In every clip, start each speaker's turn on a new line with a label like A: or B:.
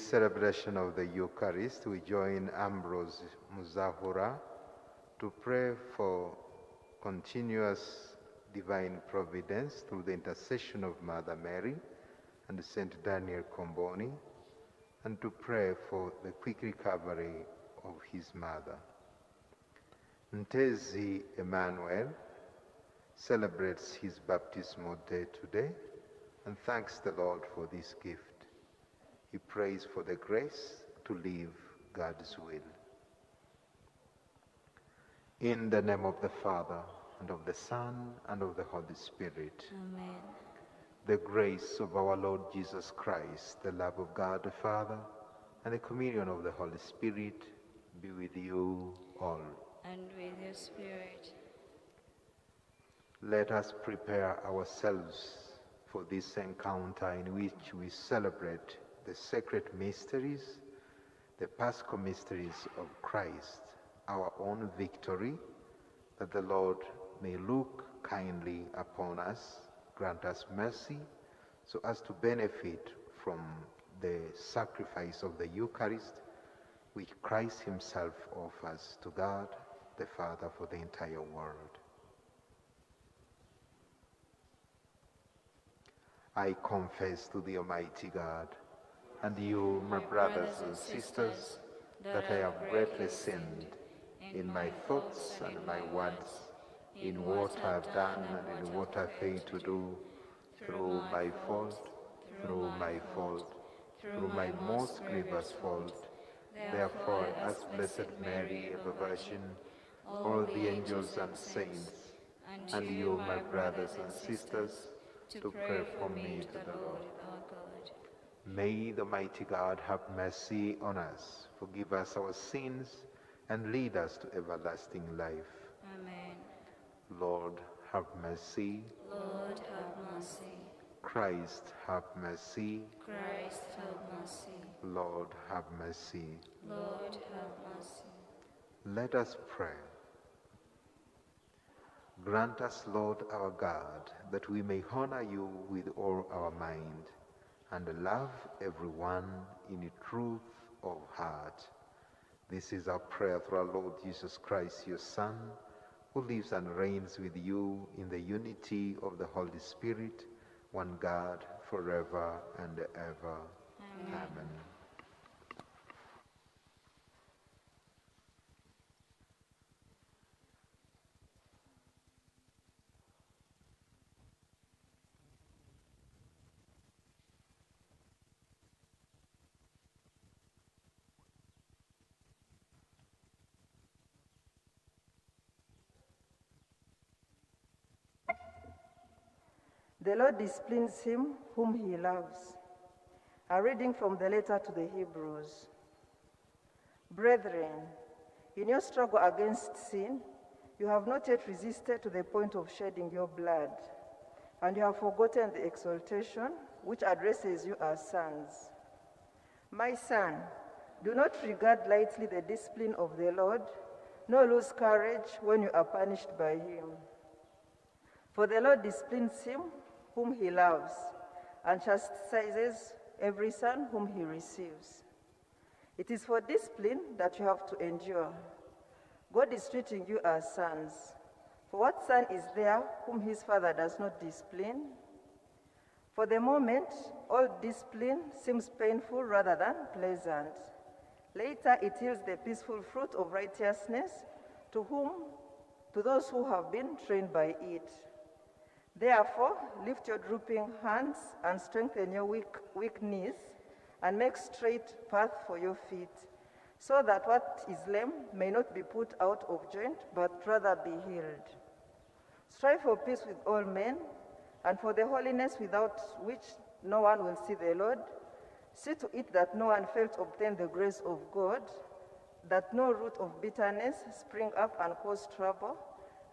A: This celebration of the Eucharist, we join Ambrose Muzahura to pray for continuous divine providence through the intercession of Mother Mary and Saint Daniel Comboni, and to pray for the quick recovery of his mother. Ntezi Emmanuel celebrates his baptismal day today and thanks the Lord for this gift. He prays for the grace to live God's will. In the name of the Father, and of the Son, and of the Holy Spirit,
B: Amen.
A: the grace of our Lord Jesus Christ, the love of God the Father, and the communion of the Holy Spirit be with you all.
B: And with your spirit.
A: Let us prepare ourselves for this encounter in which we celebrate the sacred mysteries, the Paschal mysteries of Christ, our own victory, that the Lord may look kindly upon us, grant us mercy, so as to benefit from the sacrifice of the Eucharist, which Christ Himself offers to God the Father for the entire world. I confess to the Almighty God and you, my brothers and sisters, that I have greatly sinned in my thoughts and my words, in what I have done and in what I failed to do, through my fault, through my fault, through my most grievous fault. Therefore, as Blessed Mary, ever Virgin, all the angels and saints, and you, my brothers and sisters, to pray for me to the Lord. May the mighty God have mercy on us, forgive us our sins, and lead us to everlasting life.
B: Amen.
A: Lord, have mercy.
B: Lord, have mercy.
A: Christ, have mercy.
B: Christ, have mercy.
A: Lord, have mercy.
B: Lord, have mercy.
A: Let us pray. Grant us, Lord our God, that we may honor you with all our mind and love everyone in the truth of heart. This is our prayer through our Lord Jesus Christ, your Son, who lives and reigns with you in the unity of the Holy Spirit, one God, forever and ever. Amen.
C: The Lord disciplines him whom he loves. A reading from the letter to the Hebrews. Brethren, in your struggle against sin, you have not yet resisted to the point of shedding your blood, and you have forgotten the exaltation which addresses you as sons. My son, do not regard lightly the discipline of the Lord, nor lose courage when you are punished by him. For the Lord disciplines him whom he loves, and chastises every son whom he receives. It is for discipline that you have to endure. God is treating you as sons. For what son is there whom his father does not discipline? For the moment, all discipline seems painful rather than pleasant. Later, it yields the peaceful fruit of righteousness to whom, to those who have been trained by it. Therefore, lift your drooping hands and strengthen your weak, weak knees, and make straight path for your feet, so that what is lame may not be put out of joint, but rather be healed. Strive for peace with all men, and for the holiness without which no one will see the Lord. See to it that no one fail to obtain the grace of God, that no root of bitterness spring up and cause trouble,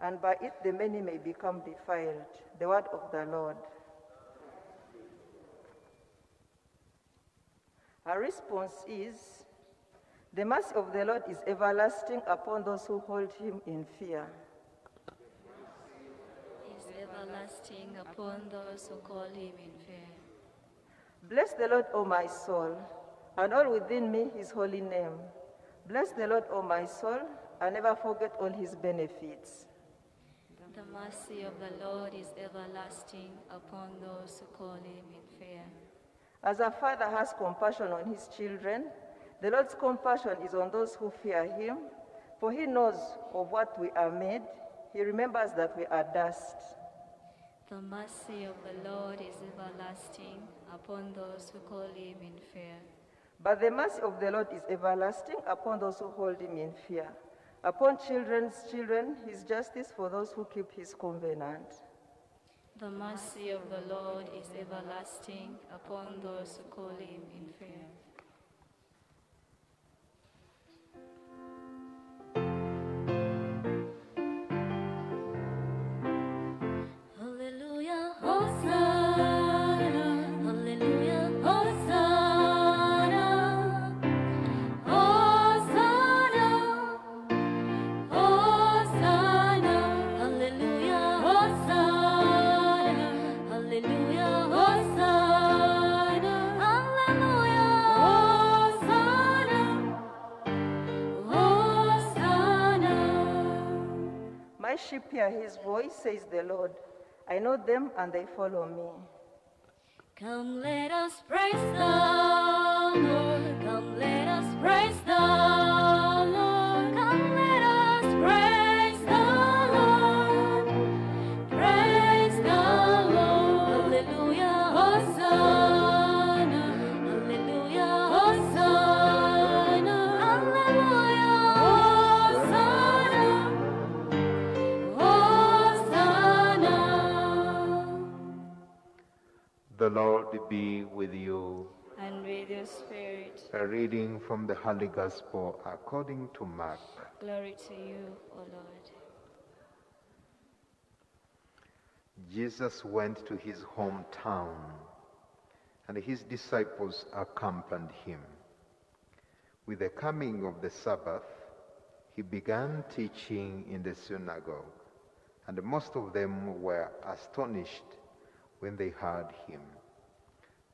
C: and by it the many may become defiled. The word of the Lord. Our response is The mercy of the Lord is everlasting upon those who hold him in fear.
B: Is everlasting upon those who call him in fear.
C: Bless the Lord, O my soul. and all within me his holy name. Bless the Lord, O my soul, and never forget all his benefits.
B: The mercy of the Lord is everlasting upon those who call him in fear.
C: As a father has compassion on his children, the Lord's compassion is on those who fear him, for he knows of what we are made. He remembers that we are dust.
B: The mercy of the Lord is everlasting upon those who call him in fear.
C: But the mercy of the Lord is everlasting upon those who hold him in fear. Upon children's children, his justice for those who keep his covenant.
B: The mercy of the Lord is everlasting upon those who call him in fear.
C: Hear his voice, says the Lord. I know them and they follow me.
B: Come, let us praise the Lord. Come, let us praise the Lord.
A: The Lord be with you.
B: And with your spirit.
A: A reading from the Holy Gospel according to Mark.
B: Glory to you, O Lord.
A: Jesus went to his hometown, and his disciples accompanied him. With the coming of the Sabbath, he began teaching in the synagogue, and most of them were astonished when they heard him.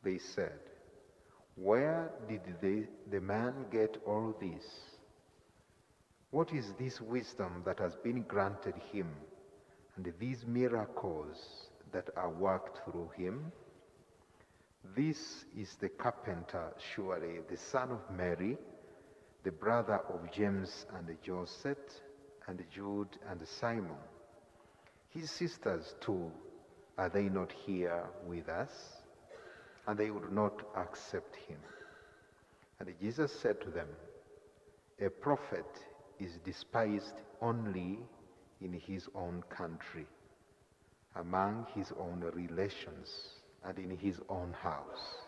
A: They said, Where did the, the man get all this? What is this wisdom that has been granted him, and these miracles that are worked through him? This is the carpenter, surely, the son of Mary, the brother of James and Joseph, and Jude and Simon. His sisters, too, are they not here with us? And they would not accept him. And Jesus said to them, A prophet is despised only in his own country, among his own relations, and in his own house.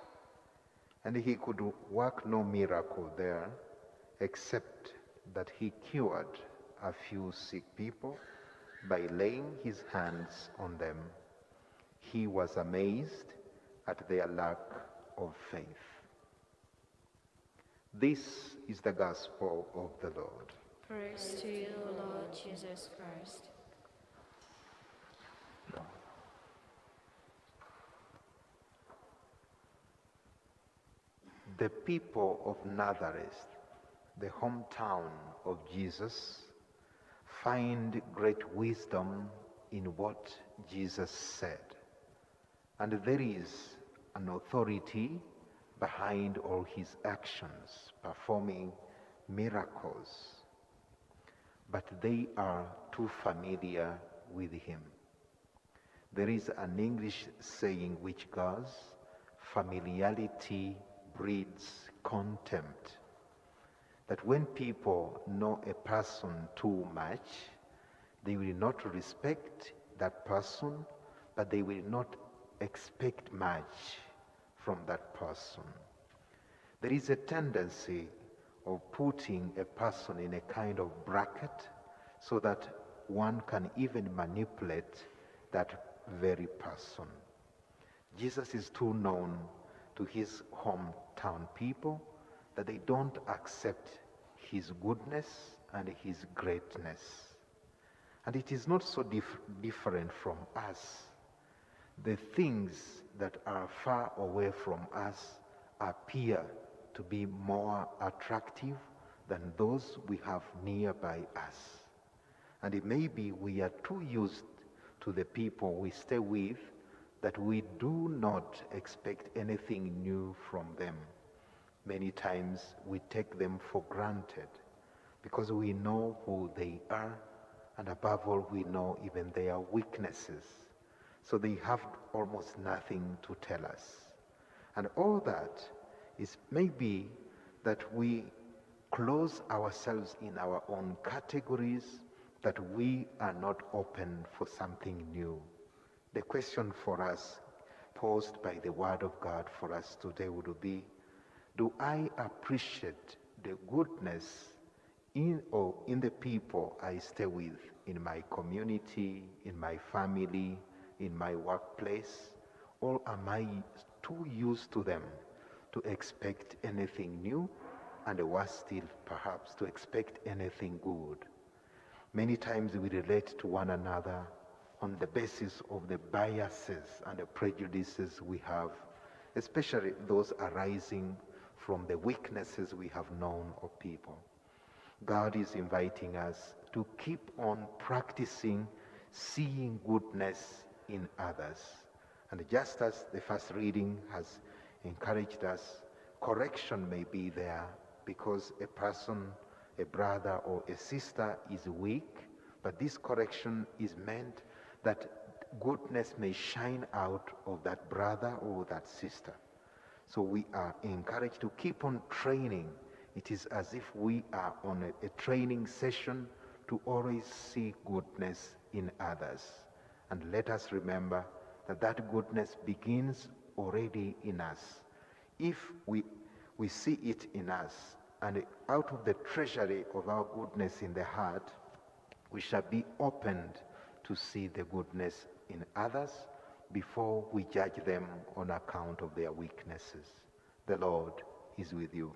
A: And he could work no miracle there except that he cured a few sick people by laying his hands on them. He was amazed at their lack of faith. This is the gospel of the Lord.
B: Praise to you, Lord Jesus Christ.
A: The people of Nazareth, the hometown of Jesus, find great wisdom in what Jesus said. And there is an authority behind all his actions, performing miracles. But they are too familiar with him. There is an English saying which goes, familiarity breeds contempt. That when people know a person too much, they will not respect that person, but they will not expect much from that person. There is a tendency of putting a person in a kind of bracket so that one can even manipulate that very person. Jesus is too known to his hometown people that they don't accept his goodness and his greatness. And it is not so dif- different from us. The things that are far away from us appear to be more attractive than those we have nearby us. And it may be we are too used to the people we stay with that we do not expect anything new from them. Many times we take them for granted because we know who they are and above all we know even their weaknesses. So they have almost nothing to tell us. And all that is maybe that we close ourselves in our own categories, that we are not open for something new. The question for us, posed by the Word of God for us today, would be Do I appreciate the goodness in, or in the people I stay with, in my community, in my family, in my workplace? Or am I too used to them to expect anything new? And worse still, perhaps, to expect anything good. Many times we relate to one another on the basis of the biases and the prejudices we have, especially those arising from the weaknesses we have known of people. God is inviting us to keep on practicing seeing goodness in others. And just as the first reading has encouraged us, correction may be there because a person, a brother or a sister is weak, but this correction is meant that goodness may shine out of that brother or that sister. So we are encouraged to keep on training. It is as if we are on a, a training session to always see goodness in others. And let us remember that that goodness begins already in us. If we, we see it in us, and out of the treasury of our goodness in the heart, we shall be opened to see the goodness in others before we judge them on account of their weaknesses. The Lord is with you.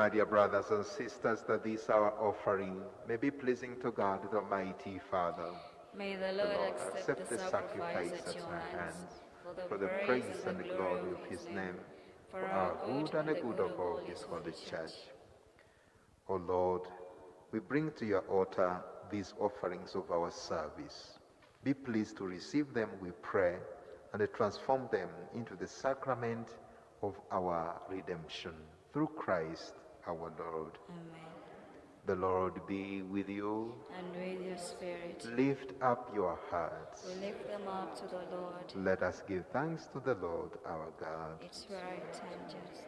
A: My dear brothers and sisters, that this our offering may be pleasing to God, the Almighty Father.
B: May the
A: The
B: Lord
A: Lord
B: accept
A: accept
B: the sacrifice at your
A: our
B: hands
A: hands
B: for
A: for the praise and the glory of his name, for our good and the good of all his holy church. O Lord, we bring to your altar these offerings of our service. Be pleased to receive them, we pray, and transform them into the sacrament of our redemption. Through Christ our Lord.
B: Amen.
A: The Lord be with you.
B: And with your spirit.
A: Lift up your hearts.
B: We lift them up to the Lord.
A: Let us give thanks to the Lord our God.
B: It's right and just.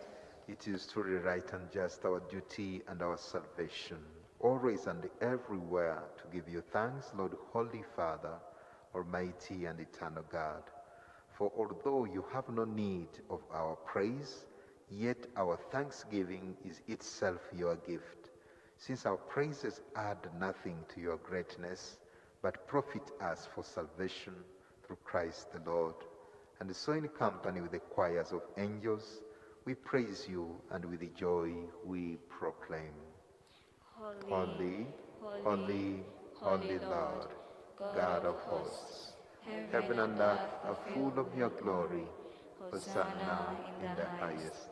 A: It is truly right and just our duty and our salvation, always and everywhere to give you thanks, Lord, Holy Father, Almighty and eternal God. For although you have no need of our praise, yet our thanksgiving is itself your gift. Since our praises add nothing to your greatness, but profit us for salvation through Christ the Lord. And so, in company with the choirs of angels, we praise you, and with joy we proclaim. Holy, holy, holy Lord, God of hosts, heaven and earth are full of your glory. Hosanna in the highest.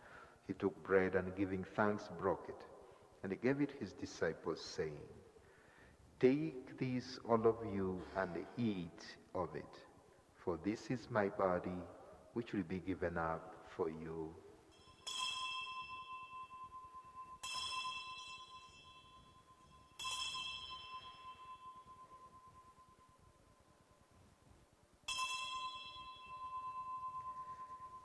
A: he took bread and giving thanks broke it, and he gave it his disciples, saying, Take this, all of you, and eat of it, for this is my body, which will be given up for you.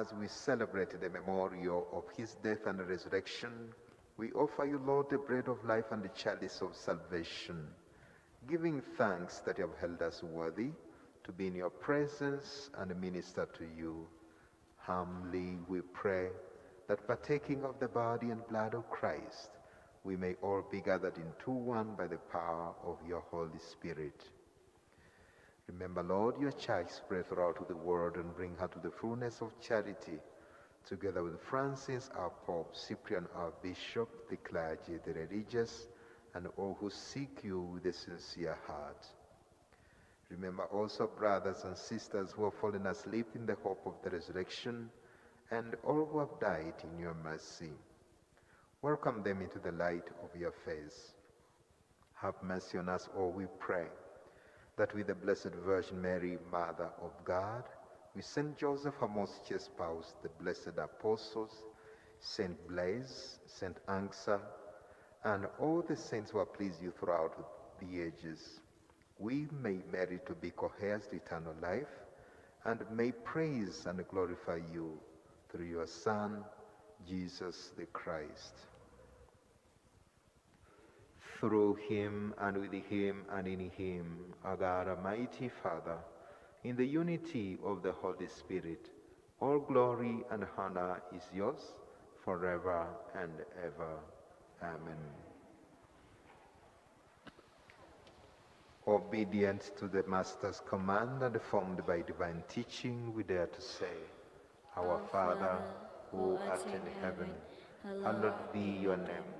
A: As we celebrate the memorial of his death and resurrection, we offer you, Lord, the bread of life and the chalice of salvation, giving thanks that you have held us worthy to be in your presence and minister to you. Humbly we pray that partaking of the body and blood of Christ, we may all be gathered into one by the power of your Holy Spirit. Remember, Lord, your church spread throughout the world and bring her to the fullness of charity, together with Francis, our Pope, Cyprian, our Bishop, the clergy, the religious, and all who seek you with a sincere heart. Remember also brothers and sisters who have fallen asleep in the hope of the resurrection, and all who have died in your mercy. Welcome them into the light of your face. Have mercy on us all, we pray, that with the Blessed Virgin Mary, Mother of God, with Saint Joseph, her most chaste spouse, the blessed apostles, Saint Blaise, Saint Ansgar, and all the saints who have pleased you throughout the ages, we may merit to be coheirs to eternal life, and may praise and glorify you through your Son, Jesus the Christ. Through him and with him and in him, our God, Almighty Father, in the unity of the Holy Spirit, all glory and honor is yours forever and ever. Amen. Obedient to the Master's command and formed by divine teaching, we dare to say, Our Father, who art in heaven, hallowed be your name.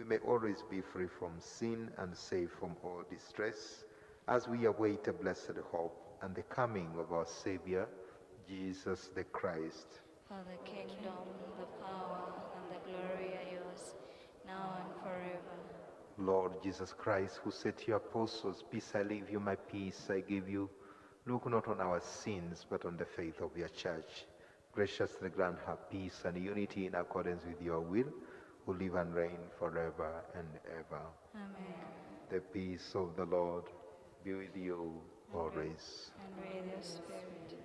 A: we may always be free from sin and safe from all distress, as we await a blessed hope and the coming of our Savior, Jesus the Christ.
B: For the kingdom, the power, and the glory are yours, now and forever.
A: Lord Jesus Christ, who said to your apostles, Peace I leave you, my peace I give you, look not on our sins, but on the faith of your church. Graciously grant her peace and unity in accordance with your will, who live and reign forever and ever.
B: Amen.
A: The peace of the Lord be with you always.
B: And with your spirit.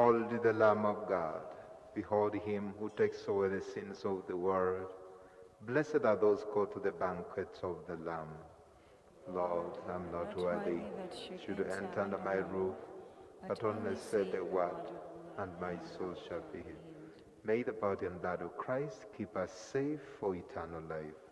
A: Behold the Lamb of God. Behold him who takes away the sins of the world. Blessed are those called to the banquets of the Lamb. Lord, I am not worthy should enter under my roof, but only say the word, and my soul shall be healed. May the body and blood of Christ keep us safe for eternal life.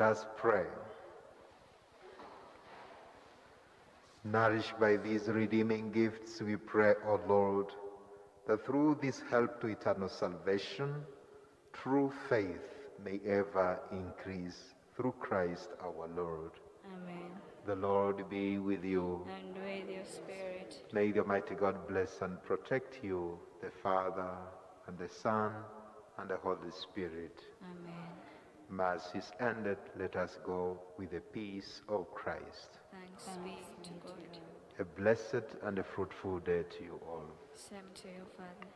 A: Let us pray. Nourished by these redeeming gifts, we pray, O Lord, that through this help to eternal salvation, true faith may ever increase through Christ our Lord.
D: Amen.
A: The Lord be with you.
D: And with your spirit.
A: May the Almighty God bless and protect you, the Father, and the Son, and the Holy Spirit.
D: Amen.
A: Mass is ended. Let us go with the peace of Christ.
D: Thanks be to God.
A: A blessed and a fruitful day to you all.
D: Same to you, Father.